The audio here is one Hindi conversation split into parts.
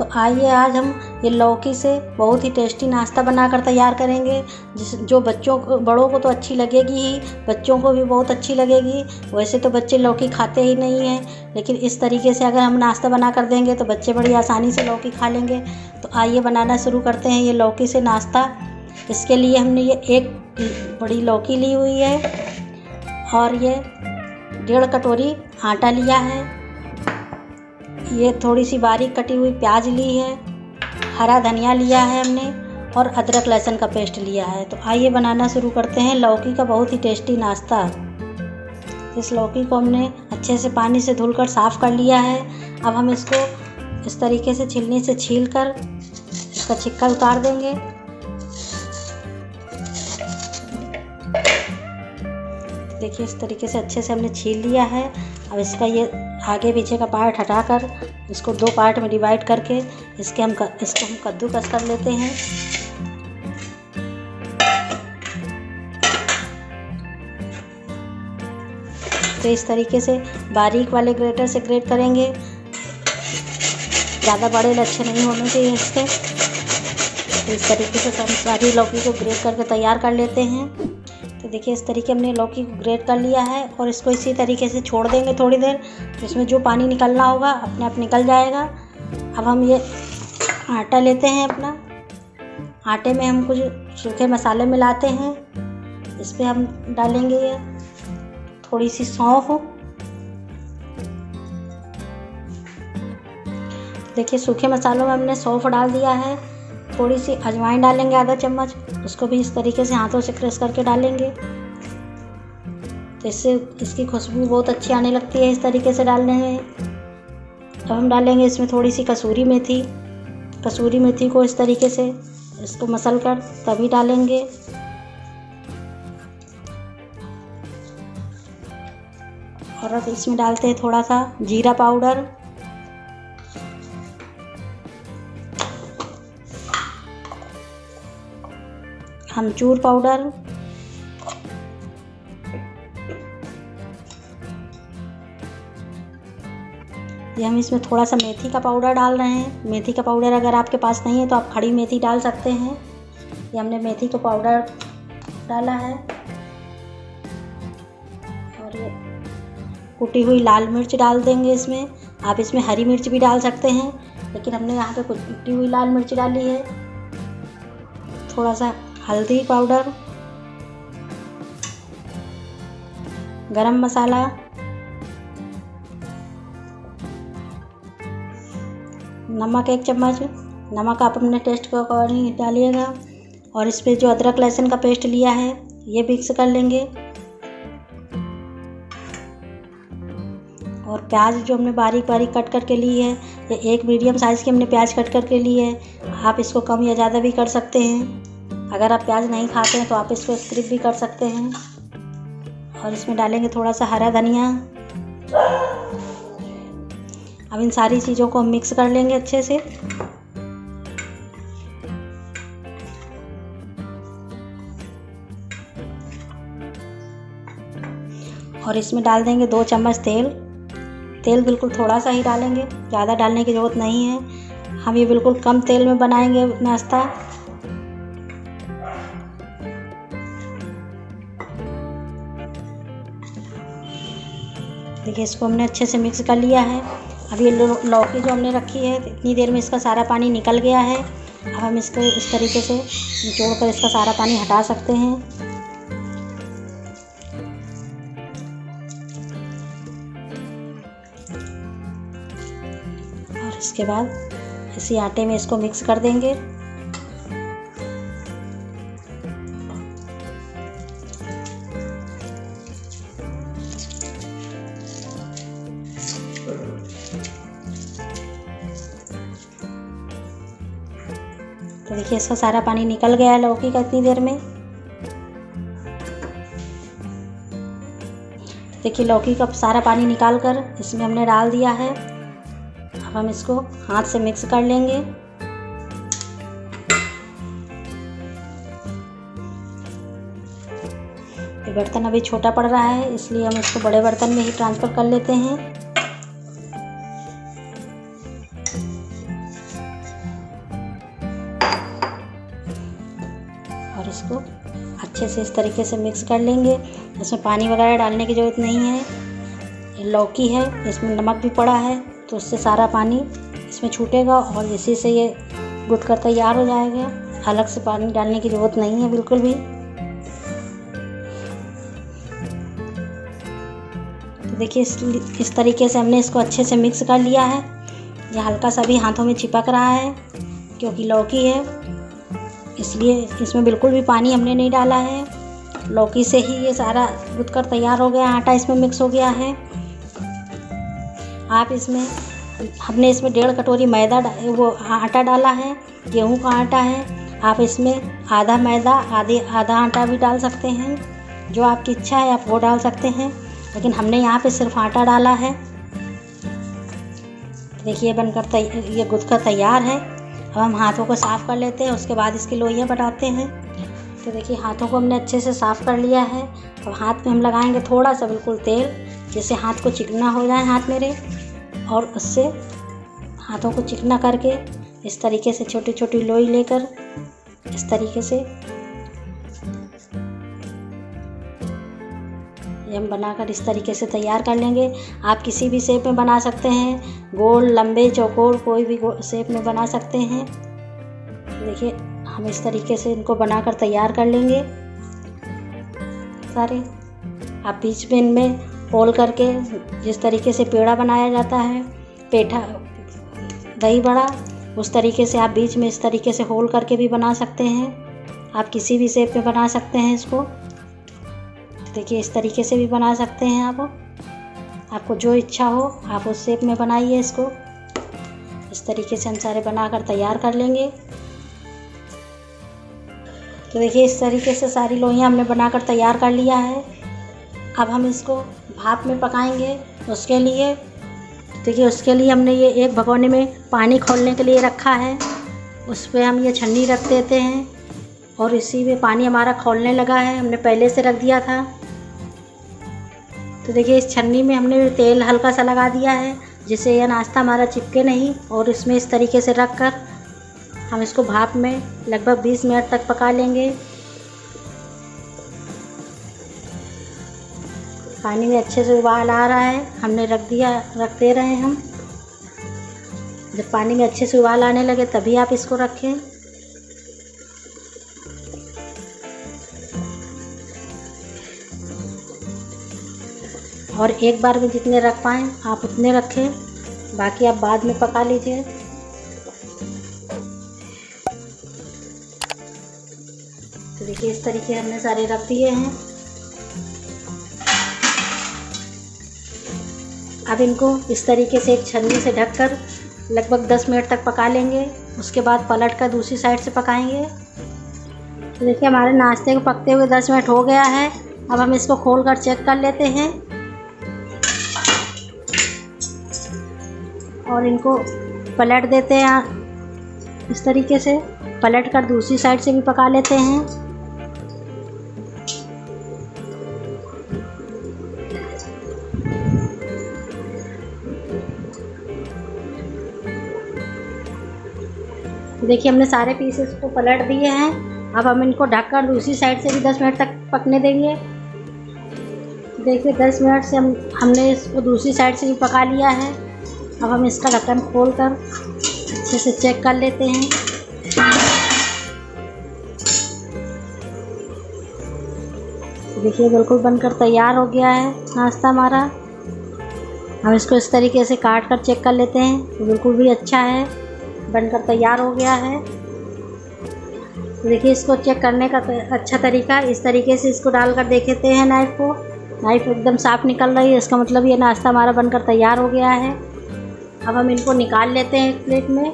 तो आइए आज हम ये लौकी से बहुत ही टेस्टी नाश्ता बनाकर तैयार करेंगे। जिस, जो बच्चों को, बड़ों को तो अच्छी लगेगी ही, बच्चों को भी बहुत अच्छी लगेगी। वैसे तो बच्चे लौकी खाते ही नहीं हैं, लेकिन इस तरीके से अगर हम नाश्ता बना कर देंगे तो बच्चे बड़ी आसानी से लौकी खा लेंगे। तो आइए बनाना शुरू करते हैं ये लौकी से नाश्ता। इसके लिए हमने ये एक बड़ी लौकी ली हुई है और ये डेढ़ कटोरी आटा लिया है। ये थोड़ी सी बारीक कटी हुई प्याज ली है, हरा धनिया लिया है हमने और अदरक लहसुन का पेस्ट लिया है। तो आइए बनाना शुरू करते हैं। लौकी का बहुत ही टेस्टी नाश्ता। इस लौकी को हमने अच्छे से पानी से धुलकर साफ़ कर लिया है। अब हम इसको इस तरीके से छिलनी से छील कर इसका छिक्का उतार देंगे। देखिए, इस तरीके से अच्छे से हमने छील लिया है। अब इसका ये आगे पीछे का पार्ट हटाकर, इसको दो पार्ट में डिवाइड करके, इसके हम इसको हम कद्दूकस कर लेते हैं। तो इस तरीके से बारीक वाले ग्रेटर से ग्रेट करेंगे। ज़्यादा बड़े लच्छे नहीं होने चाहिए इसके। तो इस तरीके से हम सारी लौकी को ग्रेट करके तैयार कर लेते हैं। देखिए, इस तरीके हमने लौकी को ग्रेट कर लिया है और इसको इसी तरीके से छोड़ देंगे थोड़ी देर। तो इसमें जो पानी निकलना होगा, अपने आप निकल जाएगा। अब हम ये आटा लेते हैं अपना। आटे में हम कुछ सूखे मसाले मिलाते हैं। इस पर हम डालेंगे ये थोड़ी सी सौंफ। देखिए, सूखे मसालों में हमने सौंफ डाल दिया है। थोड़ी सी अजवाइन डालेंगे आधा चम्मच, उसको भी इस तरीके से हाथों से क्रश करके डालेंगे। तो इससे, इसकी खुशबू बहुत अच्छी आने लगती है इस तरीके से डालने में। अब हम डालेंगे इसमें थोड़ी सी कसूरी मेथी। कसूरी मेथी को इस तरीके से, इसको मसल कर तभी डालेंगे। और अब इसमें डालते हैं थोड़ा सा जीरा पाउडर। अमचूर पाउडर। ये हम इसमें थोड़ा सा मेथी का पाउडर डाल रहे हैं। मेथी का पाउडर अगर आपके पास नहीं है तो आप खड़ी मेथी डाल सकते हैं। ये हमने मेथी का पाउडर डाला है। और ये कुटी हुई लाल मिर्च डाल देंगे इसमें। आप इसमें हरी मिर्च भी डाल सकते हैं। लेकिन हमने यहाँ पे कुटी हुई लाल मिर्च डाली है। थोड़ा सा हल्दी पाउडर, गरम मसाला, नमक एक चम्मच, नमक आप अपने टेस्ट के अकॉर्डिंग डालिएगा और इस पर जो अदरक लहसुन का पेस्ट लिया है, ये मिक्स कर लेंगे। और प्याज जो हमने बारीक बारीक कट करके ली है, ये एक मीडियम साइज़ की हमने प्याज कट करके ली है, आप इसको कम या ज़्यादा भी कर सकते हैं। अगर आप प्याज नहीं खाते हैं तो आप इसको स्क्रिप भी कर सकते हैं। और इसमें डालेंगे थोड़ा सा हरा धनिया। अब इन सारी चीज़ों को मिक्स कर लेंगे अच्छे से। और इसमें डाल देंगे दो चम्मच तेल। तेल बिल्कुल थोड़ा सा ही डालेंगे, ज़्यादा डालने की ज़रूरत नहीं है। हम ये बिल्कुल कम तेल में बनाएँगे नाश्ता। देखिए, इसको हमने अच्छे से मिक्स कर लिया है। अब ये लौकी जो हमने रखी है, इतनी देर में इसका सारा पानी निकल गया है। अब हम इसको इस तरीके से निचोड़ कर इसका सारा पानी हटा सकते हैं। और इसके बाद इसी आटे में इसको मिक्स कर देंगे। तो देखिए, इसका सारा पानी निकल गया है लौकी का इतनी देर में। तो देखिए लौकी का सारा पानी निकाल कर इसमें हमने डाल दिया है। अब हम इसको हाथ से मिक्स कर लेंगे। बर्तन अभी छोटा पड़ रहा है, इसलिए हम इसको बड़े बर्तन में ही ट्रांसफ़र कर लेते हैं। अच्छे से इस तरीके से मिक्स कर लेंगे। इसमें पानी वगैरह डालने की ज़रूरत नहीं है। लौकी है, इसमें नमक भी पड़ा है तो उससे सारा पानी इसमें छूटेगा और इसी से ये गुद कर तैयार हो जाएगा। अलग से पानी डालने की ज़रूरत नहीं है बिल्कुल भी। तो देखिए, इस इस तरीके से हमने इसको अच्छे से मिक्स कर लिया है। ये हल्का सा भी हाथों में चिपक रहा है, क्योंकि लौकी है, इसलिए इसमें बिल्कुल भी पानी हमने नहीं डाला है। लौकी से ही ये सारा गुद कर तैयार हो गया, आटा इसमें मिक्स हो गया है। आप इसमें, हमने इसमें डेढ़ कटोरी मैदा वो आटा डाला है, गेहूँ का आटा है। आप इसमें आधा मैदा, आधे, आधा आटा भी डाल सकते हैं, जो आपकी इच्छा है आप वो डाल सकते हैं। लेकिन हमने यहाँ पे सिर्फ़ आटा डाला है। देखिए, बनकर ये गुद कर तैयार है। अब हम हाथों को साफ़ कर लेते हैं, उसके बाद इसकी लोइयाँ बनाते हैं। तो देखिए, हाथों को हमने अच्छे से साफ़ कर लिया है अब हाथ में हम लगाएँगे थोड़ा सा बिल्कुल तेल, जिससे हाथ को चिकना हो जाए हाथ मेरे और उससे हाथों को चिकना करके इस तरीके से छोटी छोटी लोई लेकर इस तरीके से ये हम बनाकर इस तरीके से तैयार कर लेंगे। आप किसी भी शेप में बना सकते हैं, गोल, लंबे, चौकोर, कोई भी शेप में बना सकते हैं। देखिए हम इस तरीके से इनको बनाकर तैयार कर लेंगे। सारे, आप बीच में इनमें होल करके जिस तरीके से पेड़ा बनाया जाता है, पेठा, दही बड़ा, उस तरीके से आप बीच में इस तरीके से होल करके भी बना सकते हैं। आप किसी भी शेप में बना सकते हैं इसको। देखिए, इस तरीके से भी बना सकते हैं आप। आपको जो इच्छा हो, आप उस शेप में बनाइए इसको। इस तरीके से हम सारे बनाकर तैयार कर लेंगे। तो देखिए, इस तरीके से सारी लोइयाँ हमने बनाकर तैयार कर लिया है। अब हम इसको भाप में पकाएँगे उसके लिए। देखिए, उसके लिए हमने ये एक भगोने में पानी खोलने के लिए रखा है। उस पर हम ये छन्नी रख देते हैं और इसी में पानी हमारा खोलने लगा है। हमने पहले से रख दिया था। तो देखिए, इस छन्नी में हमने तेल हल्का सा लगा दिया है, जिससे यह नाश्ता हमारा चिपके नहीं और इसमें इस तरीके से रख कर हम इसको भाप में लगभग 20 मिनट तक पका लेंगे। पानी में अच्छे से उबाल आ रहा है। हमने रख दिया, रख दे रहे हैं हम। जब पानी में अच्छे से उबाल आने लगे तभी आप इसको रखें। और एक बार में जितने रख पाएँ, आप उतने रखें। बाकी आप बाद में पका लीजिए। देखिए, इस तरीके हमने सारे रख दिए हैं। अब इनको इस तरीके से एक छन्नी से ढककर लगभग 10 मिनट तक पका लेंगे। उसके बाद पलट कर दूसरी साइड से पकाएँगे। तो देखिए, हमारे नाश्ते को पकते हुए 10 मिनट हो गया है। अब हम इसको खोल कर चेक कर लेते हैं। और इनको पलट देते हैं। इस तरीके से पलट कर दूसरी साइड से भी पका लेते हैं। देखिए, हमने सारे पीसेस को पलट दिए हैं। अब हम इनको ढककर दूसरी साइड से भी 10 मिनट तक पकने देंगे। देखिए 10 मिनट से हम, हमने इसको दूसरी साइड से भी पका लिया है। अब हम इसका ढक्कन खोल कर अच्छे से चेक कर लेते हैं। देखिए, बिल्कुल बनकर तैयार हो गया है नाश्ता हमारा। हम इसको इस तरीके से काट कर चेक कर लेते हैं। बिल्कुल भी अच्छा है। बनकर तैयार हो गया है। देखिए, इसको चेक करने का अच्छा तरीका इस तरीके से इसको डालकर देखते हैं नाइफ़ को। नाइफ़ एकदम साफ़ निकल रही है। इसका मतलब ये नाश्ता हमारा बनकर तैयार हो गया है। अब हम इनको निकाल लेते हैं एक प्लेट में।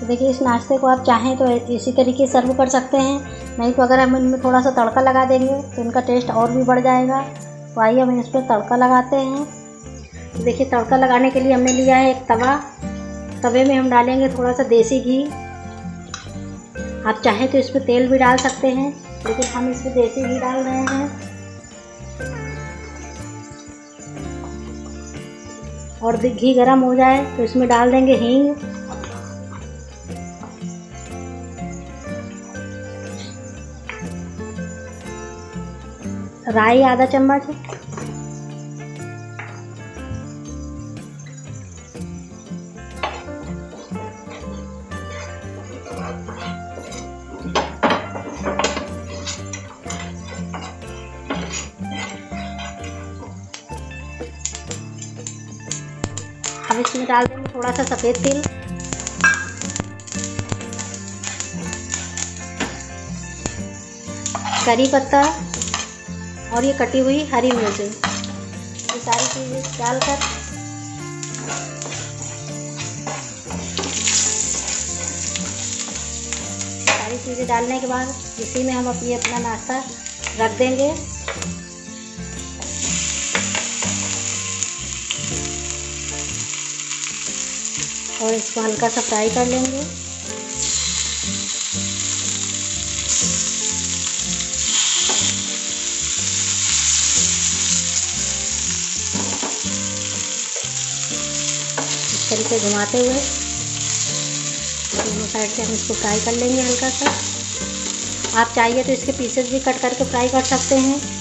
तो देखिए, इस नाश्ते को आप चाहें तो इसी तरीके से सर्व कर सकते हैं। नहीं तो अगर हम इनमें थोड़ा सा तड़का लगा देंगे तो इनका टेस्ट और भी बढ़ जाएगा। तो आइए हम इस पर तड़का लगाते हैं। तो देखिए, तड़का लगाने के लिए हमने लिया है एक तवा। तवे में हम डालेंगे थोड़ा सा देसी घी। आप चाहें तो इसमें तेल भी डाल सकते हैं, लेकिन हम इसमें देसी घी डाल रहे हैं। और घी गर्म हो जाए तो इसमें डाल देंगे हींग। राई आधा चम्मच। थोड़ा सा सफ़ेद तिल। करी पत्ता और ये कटी हुई हरी मिर्च। ये सारी चीज़ें डालकर सारी चीज़ें डालने के बाद इसी में हम अपनी अपना नाश्ता रख देंगे। और इसको हल्का सा फ्राई कर लेंगे। इस तरीके घुमाते हुए दोनों साइड से हम इसको फ्राई कर लेंगे हल्का सा। आप चाहिए तो इसके पीसेस भी कट करके फ्राई कर सकते हैं।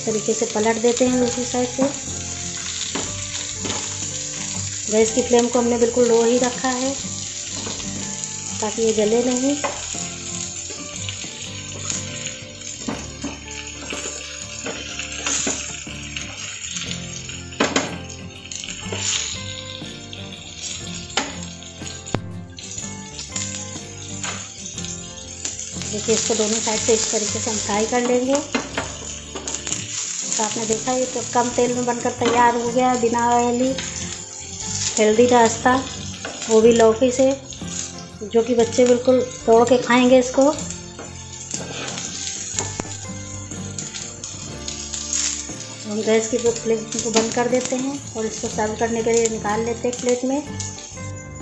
तरीके से पलट देते हैं दूसरी साइड से। गैस की फ्लेम को हमने बिल्कुल लो ही रखा है, ताकि ये जले नहीं। देखिए इसको दोनों साइड से इस तरीके से हम फ्राई कर लेंगे। तो आपने देखा ये तो कम तेल में बनकर तैयार हो गया बिना ऑयली। हेल्दी नाश्ता वो भी लौकी से, जो कि बच्चे बिल्कुल तोड़ के खाएँगे इसको। हम गैस की प्लेट को बंद कर देते हैं और इसको सर्व करने के लिए निकाल लेते हैं प्लेट में।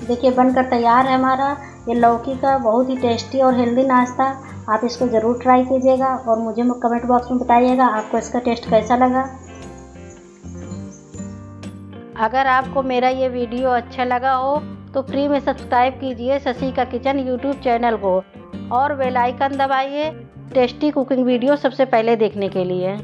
देखिए, बनकर तैयार है हमारा। ये लौकी का बहुत ही टेस्टी और हेल्दी नाश्ता। आप इसको ज़रूर ट्राई कीजिएगा और मुझे कमेंट बॉक्स में बताइएगा आपको इसका टेस्ट कैसा लगा। अगर आपको मेरा ये वीडियो अच्छा लगा हो तो फ्री में सब्सक्राइब कीजिए शशि का किचन यूट्यूब चैनल को और बेल आइकन दबाइए टेस्टी कुकिंग वीडियो सबसे पहले देखने के लिए।